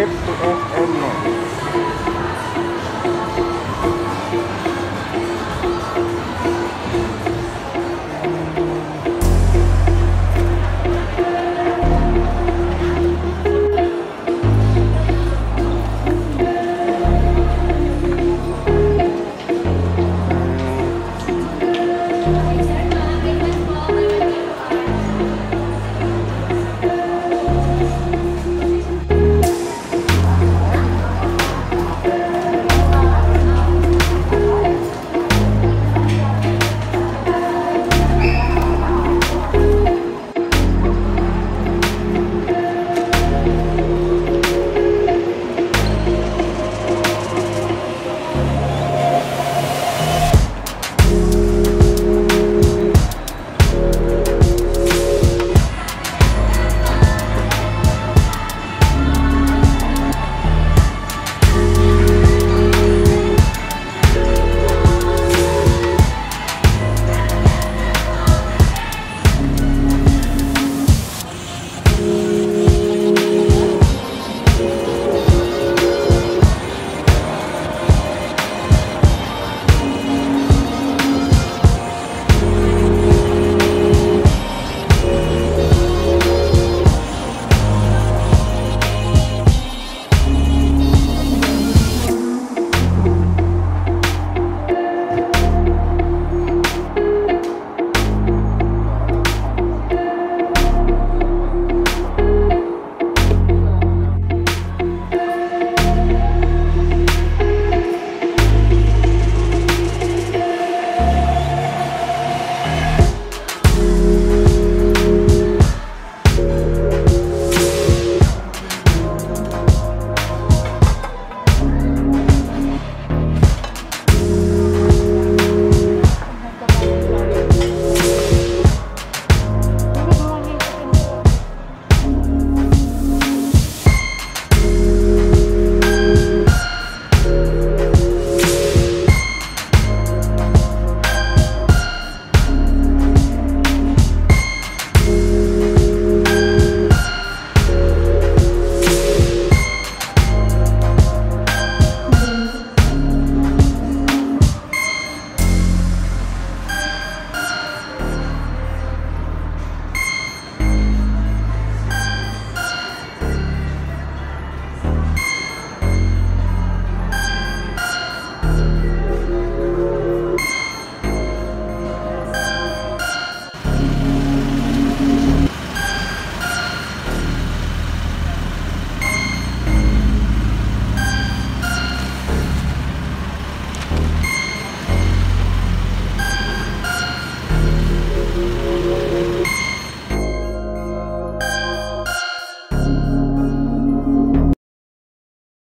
50